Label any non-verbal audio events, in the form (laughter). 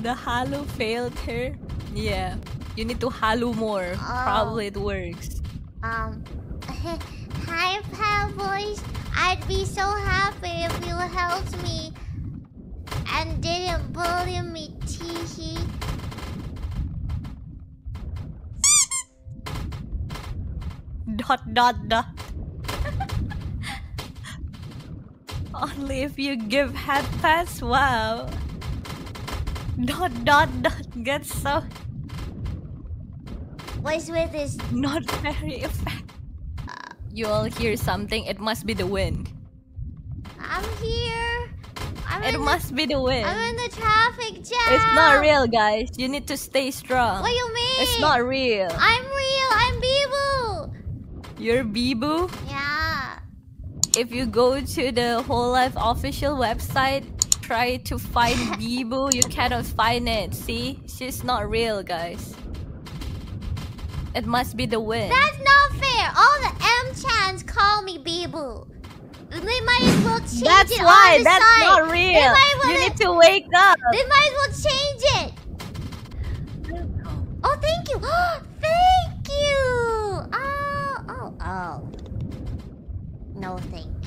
The halo failed her. Yeah. You need to halo more. Oh. Probably it works. Um, (laughs) hi, pal boys. I'd be so happy if you helped me and didn't bully me, teehee. Dot dot dot. (laughs) Only if you give head pass. Wow. Dot dot dot gets so What's with this? not very effective. You all hear something? It must be the wind. I'm here. I'm It must be the wind. I'm in the traffic jam. It's not real, guys. You need to stay strong. What do you mean? It's not real. I'm real. I'm Biboo. You're Biboo. Yeah. If you go to the Hololive official website, try to find (laughs) Biboo, you cannot find it. See? She's not real, guys. It must be the wind. That's not fair. All the M chans call me Biboo. They might as well change That's it why. on the That's side. not They real. well You need to wake up. They might as well change it. Oh, thank you. (gasps) thank you. Oh, oh, oh. No, thank